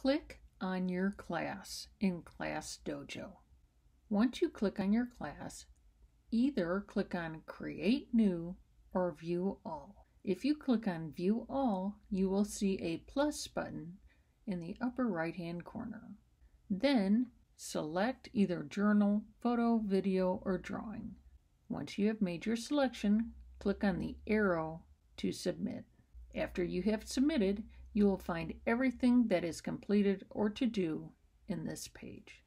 click on your class in Class Dojo. Once you click on your class, either click on Create New or View All. If you click on View All, you will see a plus button in the upper right hand corner. Then select either journal, photo, video, or drawing. Once you have made your selection, click on the arrow to submit. After you have submitted, you will find everything that is completed or to do in this page.